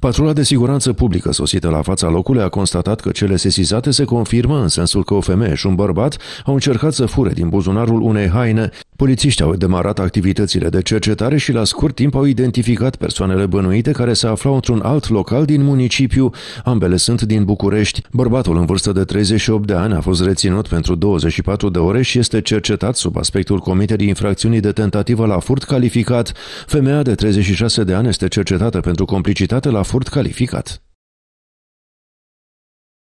Patrula de siguranță publică sosită la fața locului a constatat că cele sesizate se confirmă în sensul că o femeie și un bărbat au încercat să fure din buzunarul unei haine. Polițiștii au demarat activitățile de cercetare și la scurt timp au identificat persoanele bănuite care se aflau într-un alt local din municipiu. Ambele sunt din București. Bărbatul în vârstă de 38 de ani a fost reținut pentru 24 de ore și este cercetat sub aspectul comiterii infracțiunii de tentativă la furt calificat. Femeia de 36 de ani este cercetată pentru complicitate la furt calificat.